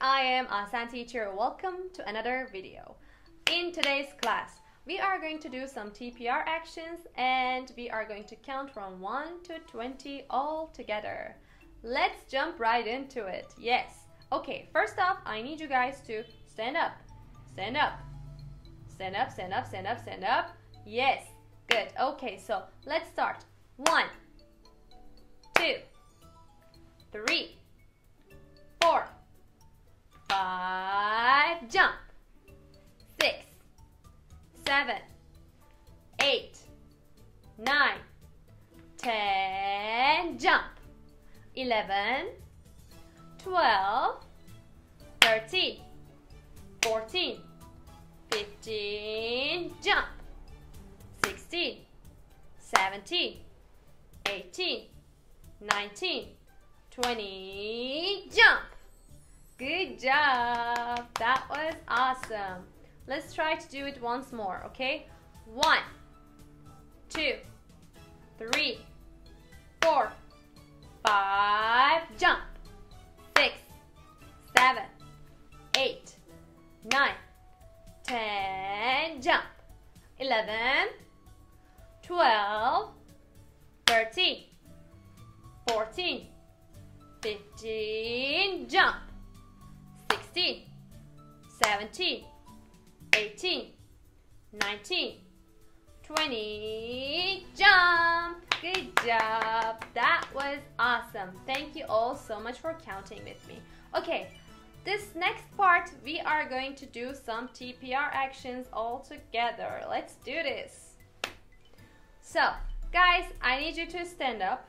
Ahsen teacher. Welcome to another video. In today's class, we are going to do some TPR actions and we are going to count from 1 to 20 all together. Let's jump right into it. Yes. Okay, first off, I need you guys to stand up. Stand up. Stand up, stand up, stand up, stand up. Yes. Good. Okay, so let's start. One, two, three, five, jump, six, seven, eight, nine, ten, jump, eleven, twelve, thirteen, fourteen, fifteen, jump, sixteen, seventeen, eighteen, nineteen, twenty, jump. Good job. That was awesome. Let's try to do it once more, okay? One, two, three, four, five, jump. Six, seven, eight, nine, ten, jump. Eleven, twelve, thirteen, fourteen, fifteen, jump. 16, 17, 18, 19, 20, jump! Good job! That was awesome. Thank you all so much for counting with me. Okay, this next part we are going to do some TPR actions all together. Let's do this. So, guys, I need you to stand up.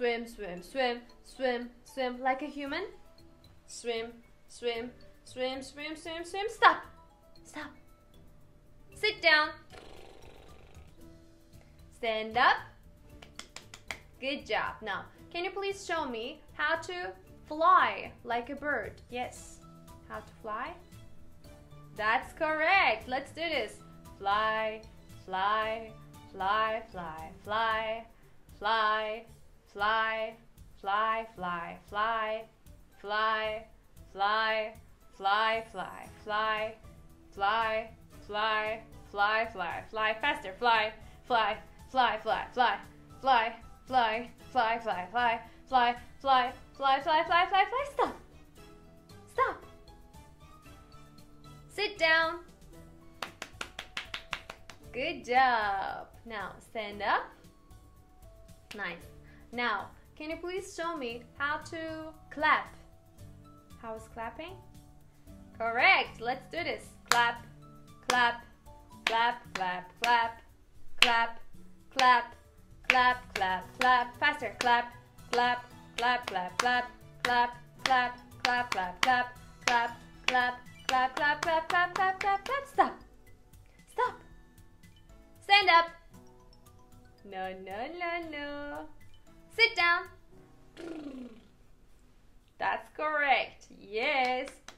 swim, swim, swim, swim, swim, like a human. Swim, swim, swim, swim, swim, swim. Stop, stop. Sit down. Stand up. Good job. Now, can you please show me how to fly like a bird? Yes. How to fly? That's correct. Let's do this. Fly, fly, fly, fly, fly, fly, fly, fly, fly, fly, fly, fly, fly, fly, fly, fly, fly, fly, fly, fly, faster, fly, fly, fly, fly, fly, fly, fly, fly, fly, fly, fly, fly, fly, fly, fly, fly, fly, stop. Stop. Sit down. Good job. Now stand up. Nice. Now, can you please show me how to clap? How is clapping? Correct. Let's do this. Clap, clap, clap, clap, clap, clap, clap, clap, clap, clap. Faster. Clap, clap, clap, clap, clap, clap, clap, clap, clap, clap, clap, clap, clap, clap, clap, clap, clap, clap, clap. Stop. Stop. Stand up. No, no, no, no.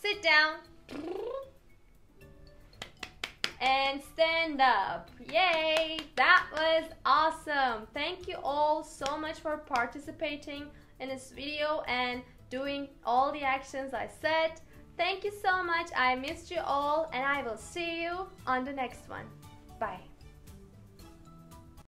Sit down. And stand up. Yay! That was awesome. Thank you all so much for participating in this video and doing all the actions I said. Thank you so much. I missed you all and I will see you on the next one. Bye.